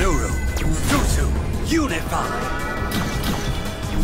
Nuru, Jutsu, unify! you